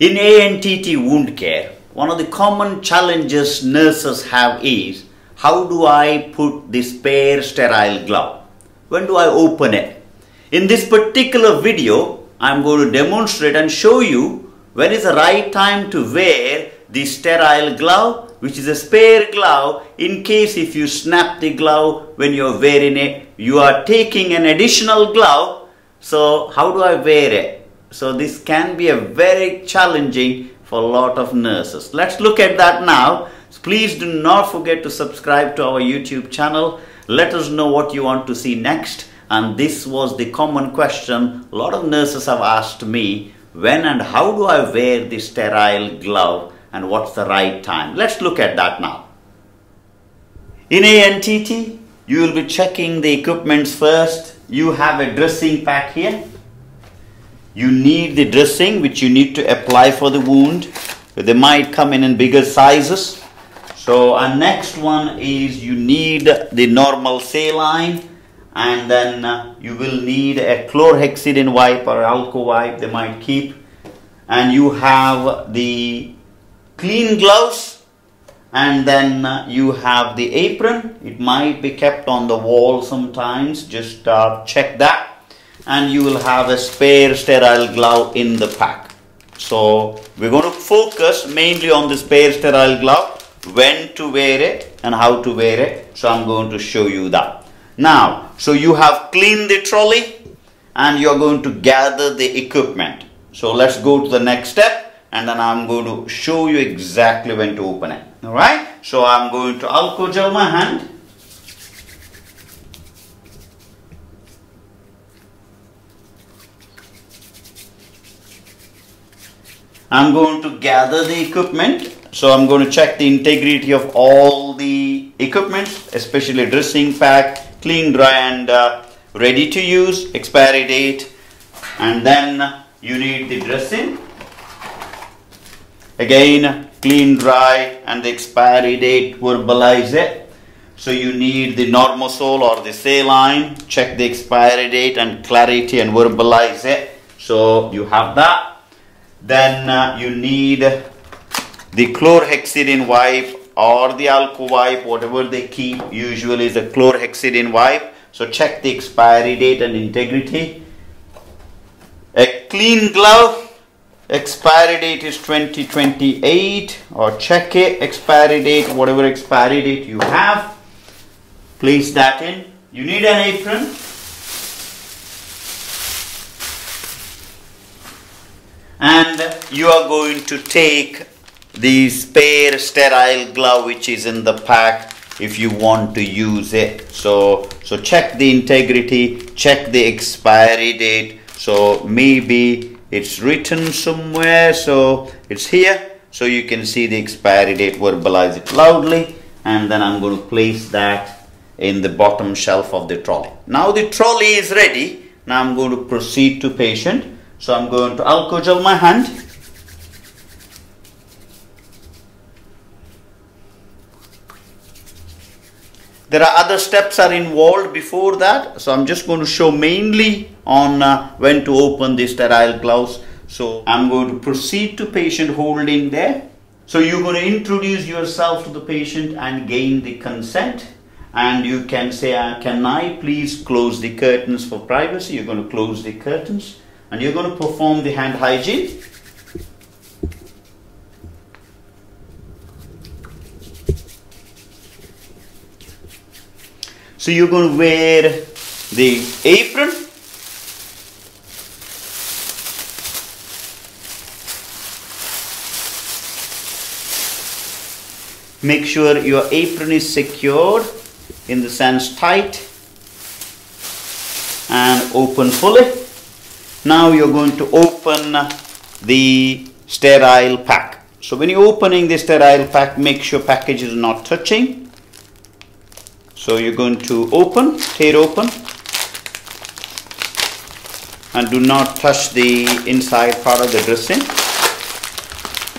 In ANTT wound care, one of the common challenges nurses have is how do I put this spare sterile glove? When do I open it? In this particular video, I'm going to demonstrate and show you when is the right time to wear the sterile glove, which is a spare glove in case if you snap the glove when you're wearing it, you are taking an additional glove. So how do I wear it? So this can be a very challenging for a lot of nurses. Let's look at that now. Please do not forget to subscribe to our YouTube channel. Let us know what you want to see next. And this was the common question a lot of nurses have asked me when and how do I wear the sterile glove and what's the right time. Let's look at that now. In ANTT, you will be checking the equipments first. You have a dressing pack here you need the dressing which you need to apply for the wound. They might come in in bigger sizes. So our next one is you need the normal saline and then uh, you will need a chlorhexidine wipe or alco wipe they might keep and you have the clean gloves and then uh, you have the apron it might be kept on the wall sometimes just uh, check that and you will have a spare sterile glove in the pack. So we're going to focus mainly on the spare sterile glove, when to wear it and how to wear it. So I'm going to show you that. Now, so you have cleaned the trolley and you're going to gather the equipment. So let's go to the next step and then I'm going to show you exactly when to open it. Alright, so I'm going to alcohol gel my hand I'm going to gather the equipment. So I'm going to check the integrity of all the equipment, especially dressing pack, clean, dry and uh, ready to use, expiry date. And then you need the dressing. Again, clean, dry and the expiry date, verbalize it. So you need the Normasol or the saline, check the expiry date and clarity and verbalize it. So you have that. Then uh, you need the chlorhexidine wipe or the alco wipe, whatever they keep, usually is a chlorhexidine wipe. So check the expiry date and integrity. A clean glove, expiry date is 2028 or check it, expiry date, whatever expiry date you have, place that in. You need an apron and you are going to take the spare sterile glove which is in the pack if you want to use it. So so check the integrity check the expiry date. So maybe it's written somewhere so it's here. So you can see the expiry date verbalize it loudly and then I'm going to place that in the bottom shelf of the trolley. Now the trolley is ready. Now I'm going to proceed to patient so I'm going to alcohol my hand. There are other steps are involved before that. So I'm just going to show mainly on uh, when to open the sterile gloves. So I'm going to proceed to patient holding there. So you're going to introduce yourself to the patient and gain the consent and you can say, uh, can I please close the curtains for privacy? You're going to close the curtains and you're going to perform the hand hygiene. So you're going to wear the apron. Make sure your apron is secured in the sense tight and open fully. Now you're going to open the sterile pack. So when you're opening the sterile pack, make sure package is not touching. So you're going to open, tear open and do not touch the inside part of the dressing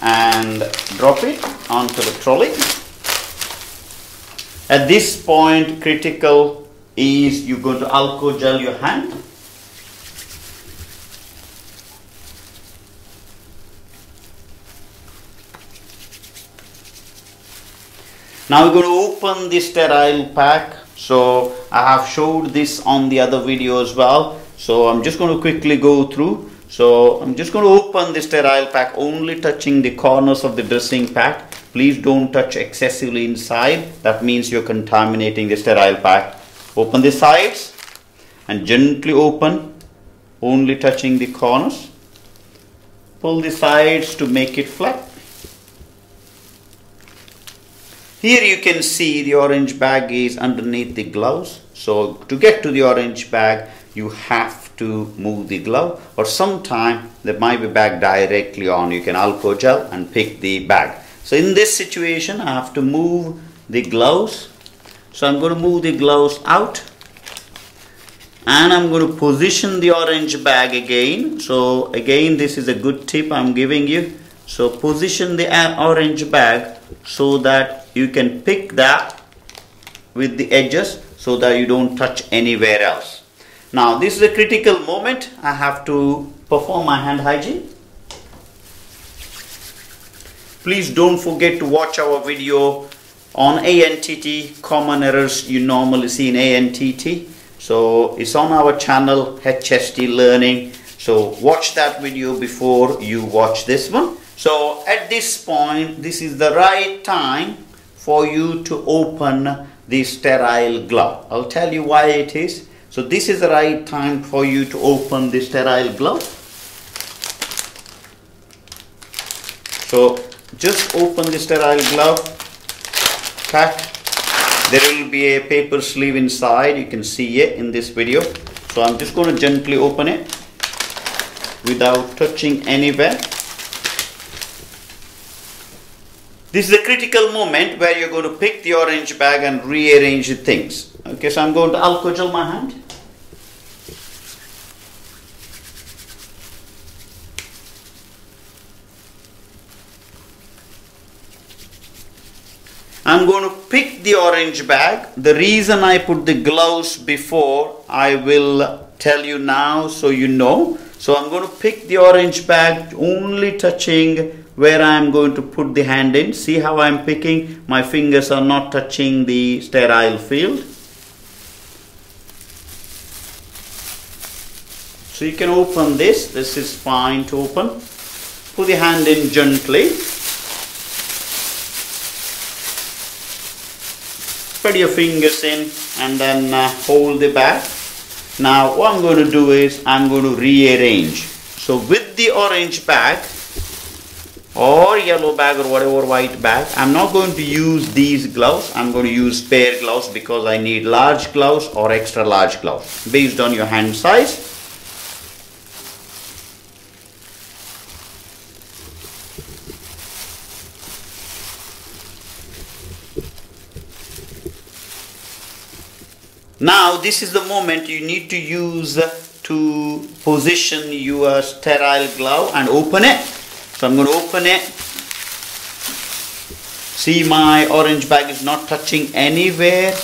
and drop it onto the trolley. At this point critical is you're going to alcohol gel your hand Now we're going to open the sterile pack. So I have showed this on the other video as well. So I'm just going to quickly go through. So I'm just going to open the sterile pack only touching the corners of the dressing pack. Please don't touch excessively inside. That means you're contaminating the sterile pack. Open the sides and gently open only touching the corners. Pull the sides to make it flat. Here you can see the orange bag is underneath the gloves. So to get to the orange bag, you have to move the glove or sometime there might be bag directly on. You can alcohol gel and pick the bag. So in this situation, I have to move the gloves. So I'm going to move the gloves out and I'm going to position the orange bag again. So again, this is a good tip I'm giving you. So position the orange bag so that you can pick that with the edges so that you don't touch anywhere else. Now this is a critical moment. I have to perform my hand hygiene. Please don't forget to watch our video on ANTT, common errors you normally see in ANTT. So it's on our channel HST Learning. So watch that video before you watch this one. So at this point, this is the right time for you to open the sterile glove. I'll tell you why it is. So this is the right time for you to open the sterile glove. So just open the sterile glove. There will be a paper sleeve inside. You can see it in this video. So I'm just going to gently open it without touching anywhere. This is a critical moment where you're going to pick the orange bag and rearrange the things. Okay, so I'm going to alcohol my hand. I'm going to pick the orange bag. The reason I put the gloves before, I will tell you now so you know. So I'm going to pick the orange bag only touching where I am going to put the hand in. See how I am picking? My fingers are not touching the sterile field. So you can open this. This is fine to open. Put the hand in gently. Put your fingers in and then uh, hold the bag. Now what I'm going to do is I'm going to rearrange. So with the orange bag, or yellow bag or whatever white bag. I'm not going to use these gloves. I'm going to use spare gloves because I need large gloves or extra large gloves based on your hand size. Now this is the moment you need to use to position your sterile glove and open it so I'm going to open it. See my orange bag is not touching anywhere.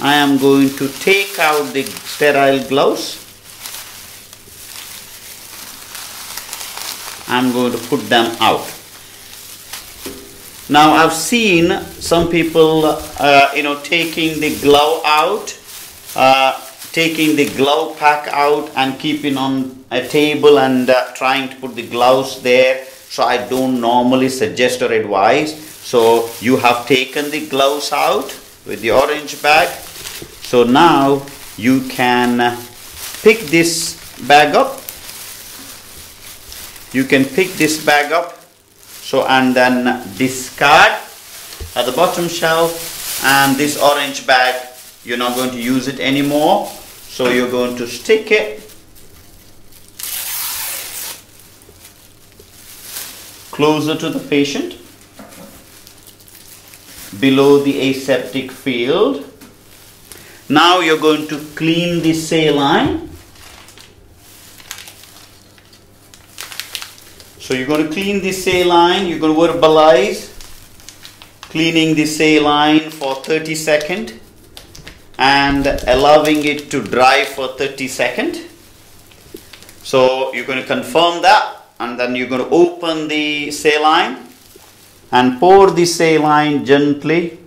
I am going to take out the sterile gloves. I'm going to put them out. Now I've seen some people, uh, you know, taking the glove out, uh, taking the glove pack out and keeping on a table and uh, trying to put the gloves there. So I don't normally suggest or advise. So you have taken the gloves out with the orange bag. So now you can uh, pick this bag up. You can pick this bag up. So and then discard at the bottom shelf and this orange bag you're not going to use it anymore so you're going to stick it closer to the patient below the aseptic field. Now you're going to clean the saline. So you're going to clean the saline, you're going to verbalize cleaning the saline for 30 seconds and allowing it to dry for 30 seconds. So you're going to confirm that and then you're going to open the saline and pour the saline gently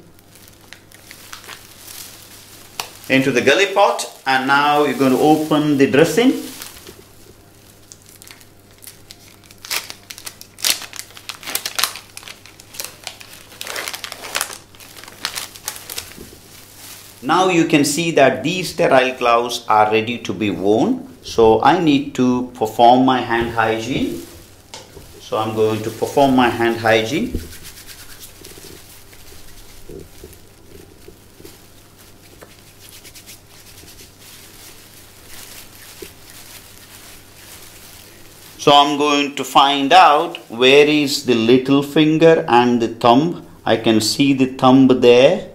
into the galley pot and now you're going to open the dressing Now you can see that these sterile gloves are ready to be worn. So I need to perform my hand hygiene. So I'm going to perform my hand hygiene. So I'm going to find out where is the little finger and the thumb. I can see the thumb there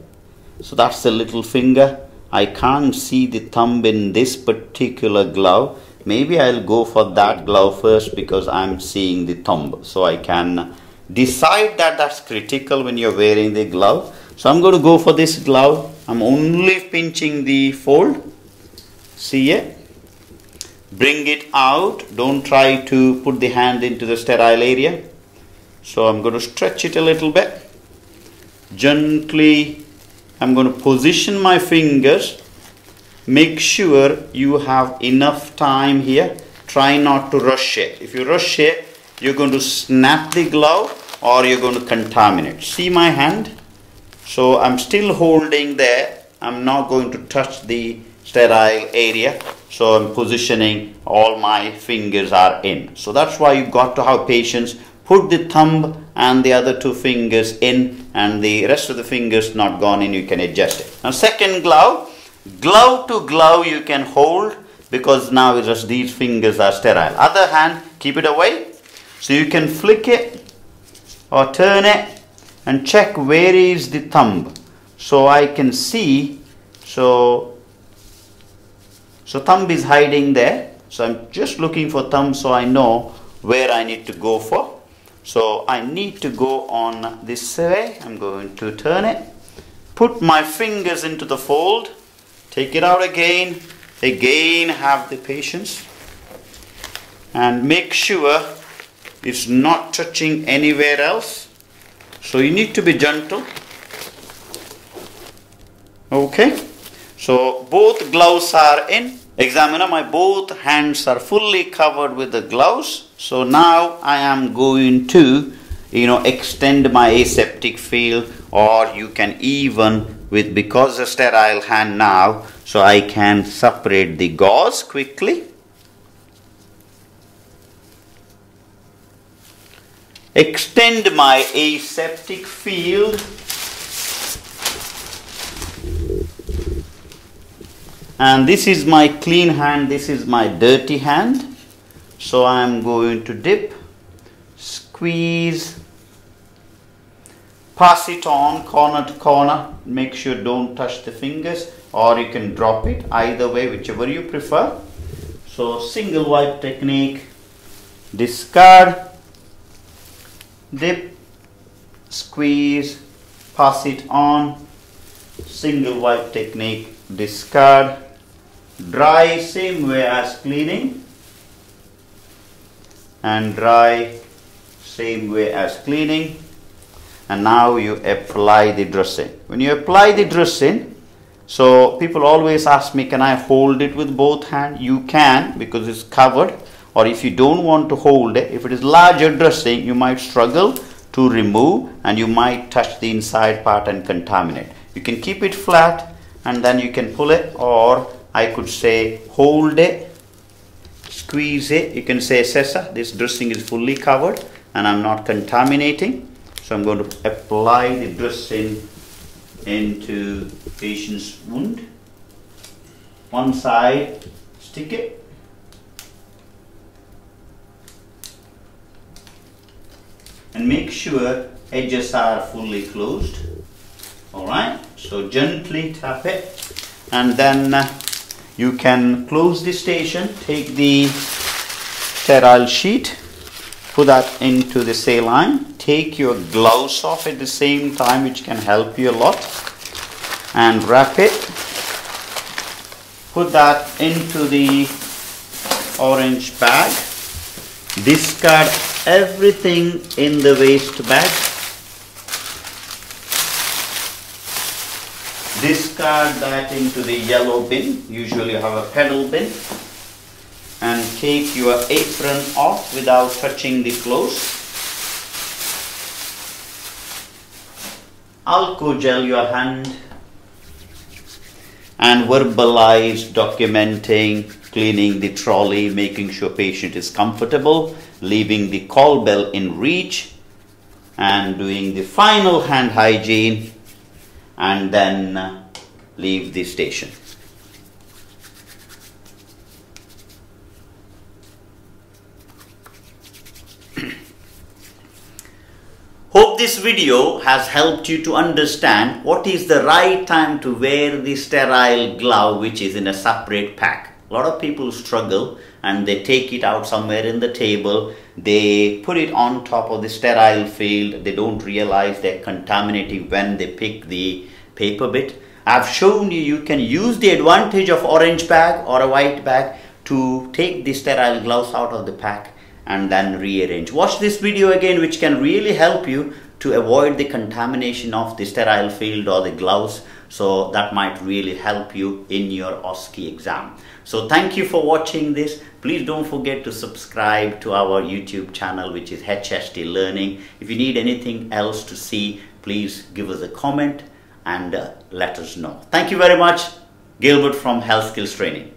so that's the little finger. I can't see the thumb in this particular glove. Maybe I'll go for that glove first because I'm seeing the thumb. So I can decide that that's critical when you're wearing the glove. So I'm going to go for this glove. I'm only pinching the fold. See it? Bring it out. Don't try to put the hand into the sterile area. So I'm going to stretch it a little bit. Gently I'm going to position my fingers. Make sure you have enough time here. Try not to rush it. If you rush it you're going to snap the glove or you're going to contaminate. See my hand? So I'm still holding there. I'm not going to touch the sterile area. So I'm positioning all my fingers are in. So that's why you've got to have patience put the thumb and the other two fingers in and the rest of the fingers not gone in you can adjust it. Now second glove glove to glove you can hold because now just these fingers are sterile. Other hand keep it away. So you can flick it or turn it and check where is the thumb. So I can see so so thumb is hiding there. So I'm just looking for thumb so I know where I need to go for so I need to go on this way. I'm going to turn it, put my fingers into the fold, take it out again, again have the patience and make sure it's not touching anywhere else. So you need to be gentle. Okay, so both gloves are in. Examiner, my both hands are fully covered with the gloves. So now I am going to, you know, extend my aseptic field or you can even with, because a sterile hand now, so I can separate the gauze quickly. Extend my aseptic field and this is my clean hand this is my dirty hand. So I am going to dip squeeze pass it on corner to corner. Make sure don't touch the fingers or you can drop it either way whichever you prefer. So single wipe technique discard dip squeeze pass it on. Single wipe technique discard dry same way as cleaning. And dry same way as cleaning. And now you apply the dressing. When you apply the dressing so people always ask me can I hold it with both hands you can because it's covered. Or if you don't want to hold it if it is larger dressing you might struggle to remove and you might touch the inside part and contaminate. You can keep it flat and then you can pull it or I could say hold it, squeeze it. You can say Sessa, this dressing is fully covered and I'm not contaminating. So I'm going to apply the dressing into patient's wound. One side, stick it. And make sure edges are fully closed. Alright, so gently tap it and then uh, you can close the station, take the sterile sheet, put that into the saline, take your gloves off at the same time which can help you a lot and wrap it, put that into the orange bag, discard everything in the waste bag discard that into the yellow bin. Usually you have a pedal bin. And take your apron off without touching the clothes. Alcohol gel your hand and verbalize documenting cleaning the trolley making sure patient is comfortable leaving the call bell in reach and doing the final hand hygiene and then uh, leave the station. Hope this video has helped you to understand what is the right time to wear the sterile glove which is in a separate pack. A lot of people struggle and they take it out somewhere in the table, they put it on top of the sterile field, they don't realize they're contaminating when they pick the paper bit. I've shown you you can use the advantage of orange bag or a white bag to take the sterile gloves out of the pack and then rearrange. Watch this video again which can really help you to avoid the contamination of the sterile field or the gloves so that might really help you in your OSCE exam. So thank you for watching this. Please don't forget to subscribe to our YouTube channel which is HST Learning. If you need anything else to see please give us a comment and let us know. Thank you very much. Gilbert from Health Skills Training.